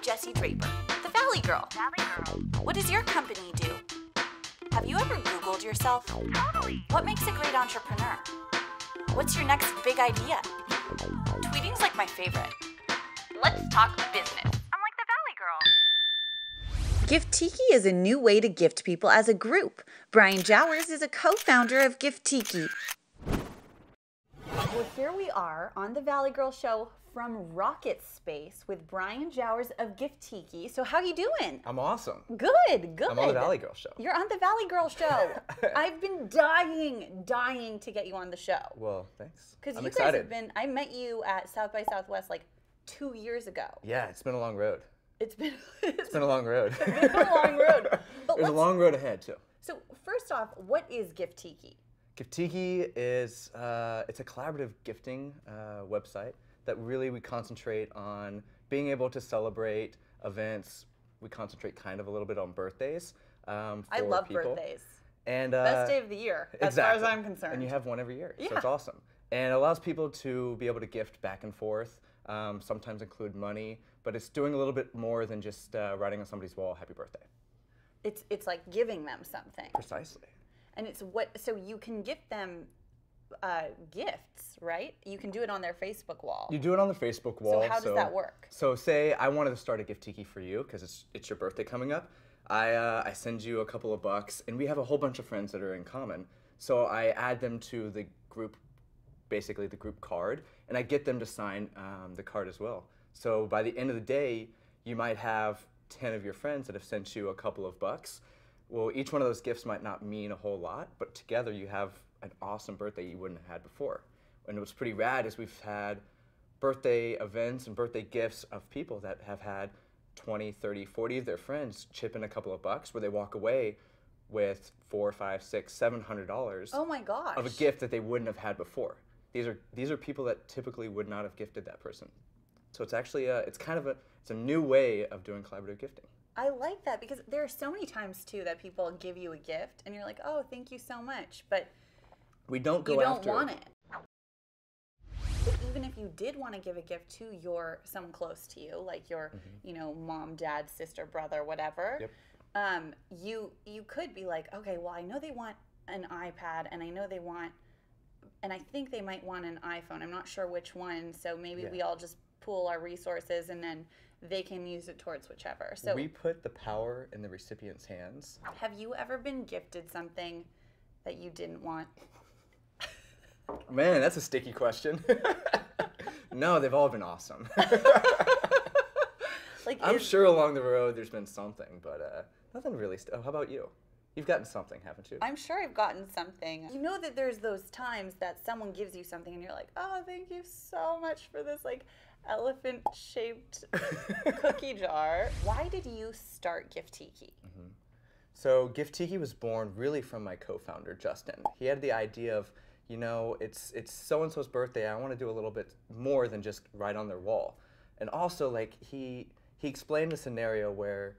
I'm Jesse Draper, the Valley Girl. Valley Girl. What does your company do? Have you ever Googled yourself? Totally. What makes a great entrepreneur? What's your next big idea? Tweeting's like my favorite. Let's talk business. I'm like the Valley Girl. Giftiki is a new way to gift people as a group. Bryan Jowers is a co founder of Giftiki. Well, here we are on the Valley Girl Show from Rocket Space with Bryan Jowers of Giftiki. So, how you doing? I'm awesome. Good, good. I'm on the Valley Girl show. You're on the Valley Girl Show. I've been dying, dying to get you on the show. Well, thanks. Because you excited. guys have been, I met you at South by Southwest like two years ago. Yeah, it's been a long road. It's been, it's been a long road. It's been a long road. But There's a long road ahead too. So first off, what is Giftiki? Giftiki is uh, it's a collaborative gifting uh, website that really we concentrate on being able to celebrate events. We concentrate kind of a little bit on birthdays. Um, I love people. birthdays. And uh, Best day of the year, as far as. I'm concerned. And you have one every year, so it's awesome. And it allows people to be able to gift back and forth. Um, sometimes include money, but it's doing a little bit more than just uh, writing on somebody's wall "Happy Birthday." it's it's like giving them something, Precisely. And it's what so you can gift them uh, gifts, right? You can do it on their Facebook wall. You do it on the Facebook wall. So how does that work? So say I wanted to start a Giftiki for you because it's it's your birthday coming up. I uh, I send you a couple of bucks, and we have a whole bunch of friends that are in common. So I add them to the group, basically the group card, and I get them to sign um, the card as well. So by the end of the day, you might have ten of your friends that have sent you a couple of bucks. Well, each one of those gifts might not mean a whole lot, but together you have an awesome birthday you wouldn't have had before. And what's pretty rad is we've had birthday events and birthday gifts of people that have had 20, 30, 40 of their friends chip in a couple of bucks where they walk away with four, five, six, seven hundred dollars oh my gosh! of a gift that they wouldn't have had before. These are these are people that typically would not have gifted that person. So it's actually a, it's kind of a it's a new way of doing collaborative gifting. I like that because there are so many times too that people give you a gift and you're like, oh, thank you so much, but We don't go you don't after want it. But even if you did want to give a gift to your someone close to you, like your, you know, mom, dad, sister, brother, whatever, Yep. um, you you could be like, okay, well, I know they want an iPad, and I know they want, and I think they might want an iPhone. I'm not sure which one, so maybe Yeah. we all just pool our resources, and then they can use it towards whichever. So, we put the power in the recipient's hands. have you ever been gifted something that you didn't want? Man, that's a sticky question. no, they've all been awesome. Like, I'm sure along the road there's been something, but uh, nothing really. St- oh, how about you? You've gotten something, haven't you? I'm sure I've gotten something. You know that there's those times that someone gives you something and you're like, oh, thank you so much for this like elephant shaped cookie jar. Why did you start Giftiki? Mm-hmm. So Giftiki was born really from my co-founder Justin. He had the idea of, you know, it's it's so and so's birthday. I want to do a little bit more than just write on their wall, and also like he he explained the scenario where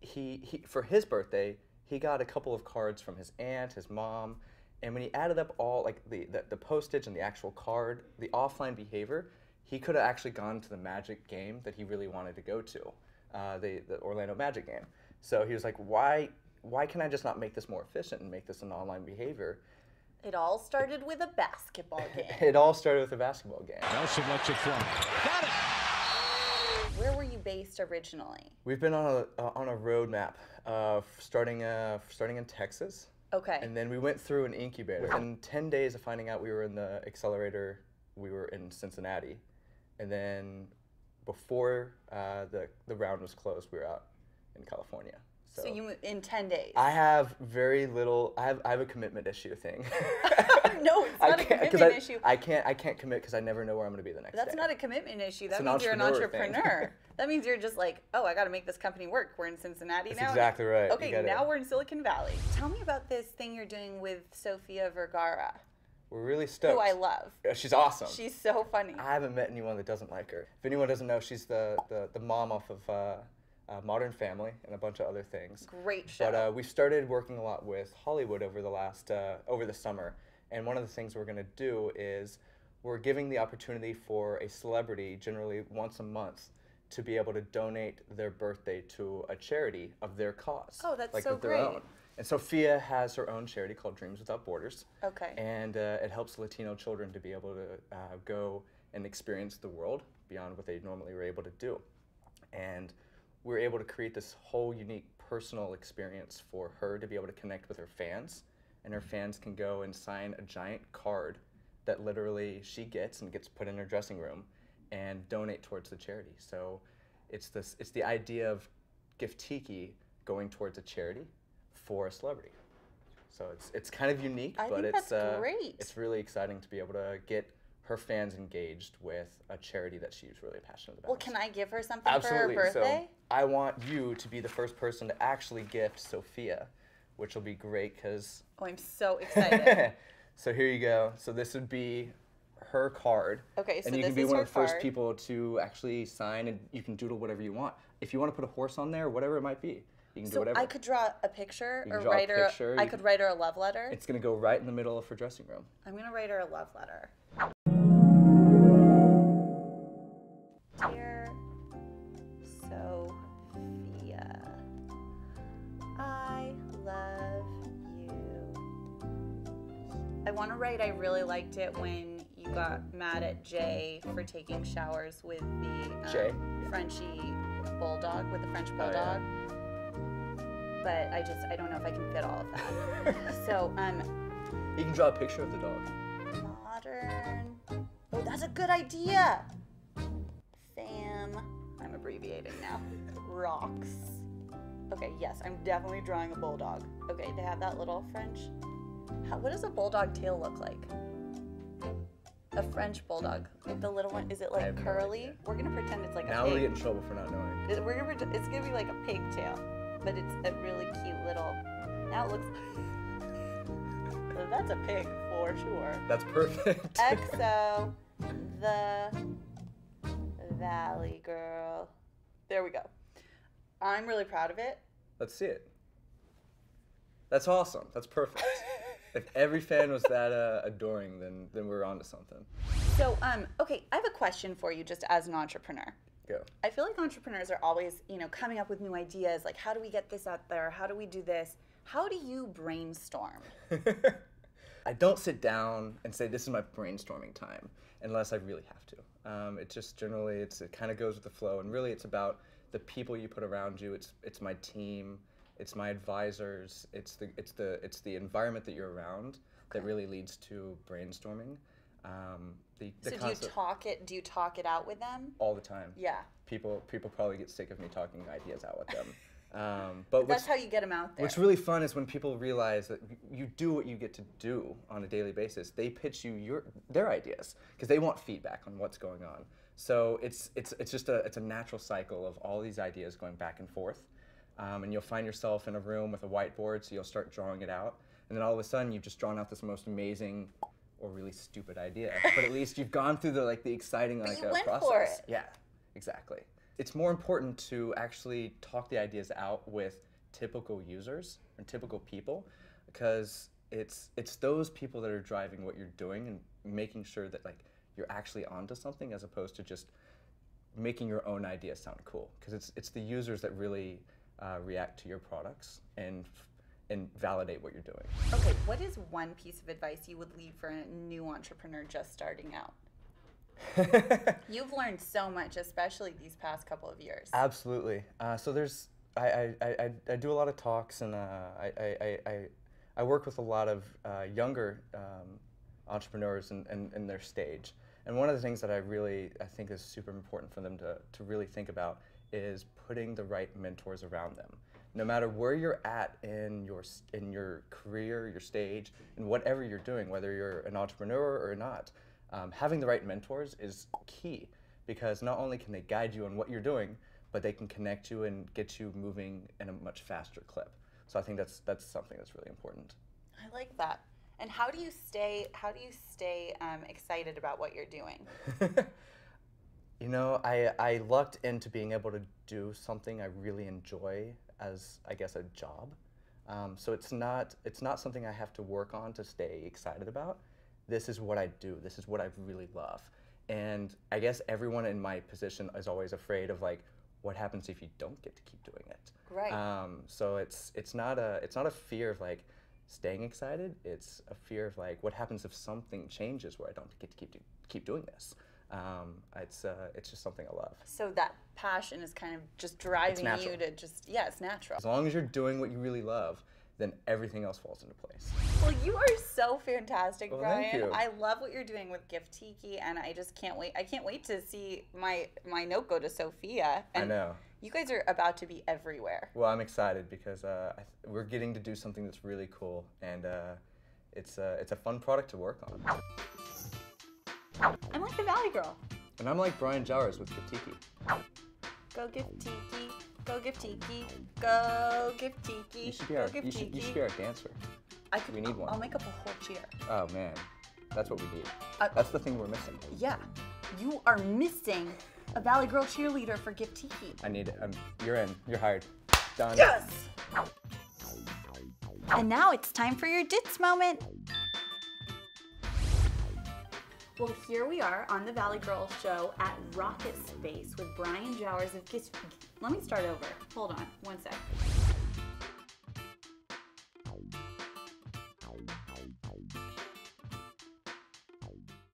he, he for his birthday he got a couple of cards from his aunt, his mom, and when he added up all like the the, the postage and the actual card, the offline behavior, he could have actually gone to the Magic game that he really wanted to go to, uh, the the Orlando Magic game. So he was like, why why can I just not make this more efficient and make this an online behavior? It all started with a basketball game. It all started with a basketball game. Nelson lets it fly. Got it. Where were you based originally? We've been on a uh, on a roadmap, uh, starting uh, starting in Texas, Okay. and then we went through an incubator. In ten days of finding out we were in the accelerator, we were in Cincinnati, and then before uh, the the round was closed, we were out in California. So, so you in 10 days. I have very little. I have I have a commitment issue thing. no, it's not a commitment I, issue. I can't I can't commit because I never know where I'm going to be the next That's day. not a commitment issue. That an means you're an entrepreneur that means you're just like, oh, I got to make this company work. We're in Cincinnati That's now. exactly right. Okay, gotta- now we're in Silicon Valley. Tell me about this thing you're doing with Sofia Vergara, We're really stoked. who I love. Yeah, She's awesome. She's so funny. I haven't met anyone that doesn't like her. If anyone doesn't know, she's the, the, the mom off of uh, uh, Modern Family and a bunch of other things. Great show. But uh, we started working a lot with Hollywood over the last uh, over the summer, and one of the things we're going to do is we're giving the opportunity for a celebrity, generally once a month, to be able to donate their birthday to a charity of their cause. Oh, that's like so of their great. own. And Sofia has her own charity called Dreams Without Borders. Okay. And uh, it helps Latino children to be able to uh, go and experience the world beyond what they normally were able to do. And we're able to create this whole unique personal experience for her to be able to connect with her fans. And her fans can go and sign a giant card that literally she gets and gets put in her dressing room and donate towards the charity. So it's this it's the idea of Giftiki going towards a charity for a celebrity. So it's it's kind of unique, I but it's uh, great. it's really exciting to be able to get her fans engaged with a charity that she's really passionate about. Well, can I give her something Absolutely. for her birthday? So I want you to be the first person to actually gift Sofia, which will be great because. oh, I'm so excited. so here you go. So this would be her card. Okay, so and you this can be one of the first card. people to actually sign, and you can doodle whatever you want. If you want to put a horse on there, whatever it might be, you can do so whatever. I could draw a picture or a write her. picture, I could write her a love letter. It's gonna go right in the middle of her dressing room. I'm gonna write her a love letter. Want to write. I really liked it when you got mad at Jay for taking showers with the um, Jay? Frenchie bulldog with the French Oh, yeah. bulldog. But I just I don't know if I can fit all of that. so um, You can draw a picture of the dog. Modern. Oh, that's a good idea. Fam. I'm abbreviating now. Rocks. Okay, yes, I'm definitely drawing a bulldog. Okay, they have that little French. How, what does a bulldog tail look like? A French bulldog. Like the little one. Is it like have no curly? We're gonna pretend it's like Now a we're pig. getting in trouble for not knowing. It- We're gonna it's gonna be like a pigtail, but it's a really cute little. Now it looks. That's a pig for sure. That's perfect. EXO, the Valley Girl. There we go. I'm really proud of it. Let's see it. That's awesome. That's perfect. if every fan was that uh, adoring, then then we're on to something. So, um, okay, I have a question for you just as an entrepreneur. Go. I feel like entrepreneurs are always, you know, coming up with new ideas like how do we get this out there? How do we do this? How do you brainstorm? I don't sit down and say this is my brainstorming time unless I really have to. Um, it just generally it's it kind of goes with the flow, and really it's about the people you put around you. It's it's my team, it's my advisors, it's the it's the it's the environment that you're around that really leads to brainstorming. Um, the, the So do you talk it do you talk it out with them? all the time. Yeah. People people probably get sick of me talking ideas out with them. Um, but That's what's, how you get them out there. What's really fun is when people realize that you do what you get to do on a daily basis. They pitch you your their ideas because they want feedback on what's going on. So it's it's it's just a it's a natural cycle of all these ideas going back and forth, um, and you'll find yourself in a room with a whiteboard. So you'll start drawing it out, and then all of a sudden you've just drawn out this most amazing or really stupid idea. but at least you've gone through the like the exciting like you uh, went process. for it. Yeah, exactly. It's more important to actually talk the ideas out with typical users and typical people because it's it's those people that are driving what you're doing and making sure that like you're actually onto something as opposed to just making your own idea sound cool because it's it's the users that really uh, react to your products and and validate what you're doing. Okay, what is one piece of advice you would leave for a new entrepreneur just starting out? You've learned so much, especially these past couple of years. Absolutely. Uh, so there's I, I, I, I- do a lot of talks and uh, I, I, I, I, I work with a lot of uh, younger um, entrepreneurs in, in, in their stage. And one of the things that I really I think is super important for them to, to really think about is putting the right mentors around them. No matter where you're at in your in your career, your stage, and whatever you're doing, whether you're an entrepreneur or not, um, having the right mentors is key because not only can they guide you on what you're doing, but they can connect you and get you moving in a much faster clip. So I think that's that's something that's really important. I like that. And how do you stay? How do you stay um, excited about what you're doing? You know, I, I lucked into being able to do something I really enjoy as, I guess, a job. Um, so it's not it's not something I have to work on to stay excited about. This is what I do. This is what I really love, and I guess everyone in my position is always afraid of like what happens if you don't get to keep doing it. Right. Um, so it's it's not a it's not a fear of like staying excited. It's a fear of like what happens if something changes where I don't get to keep do, keep doing this. Um, it's uh, it's just something I love. So that passion is kind of just driving you to just yeah, it's natural. As long as you're doing what you really love, then everything else falls into place. Well, you are so fantastic, Well, Bryan. I love what you're doing with Giftiki, and I just can't wait. I can't wait to see my my note go to Sofia. I know. You guys are about to be everywhere. Well, I'm excited because uh, we're getting to do something that's really cool, and uh, it's uh, it's a fun product to work on. I'm like the Valley Girl. And I'm like Bryan Jowers with Katiki. Go Giftiki. Go Giftiki. Go Giftiki. You should be go our Gift you should, you should be our dancer. I could, we need one. I'll make up a whole cheer. Oh man, that's what we need. Uh, That's the thing we're missing. Yeah, you are missing a Valley Girl cheerleader for Giftiki. I need it. Um, you're in. You're hired. Done. Yes! And now it's time for your Dits moment. Well, here we are on the Valley Girl show at Rocket Space with Bryan Jowers of. Let me start over. Hold on, one sec.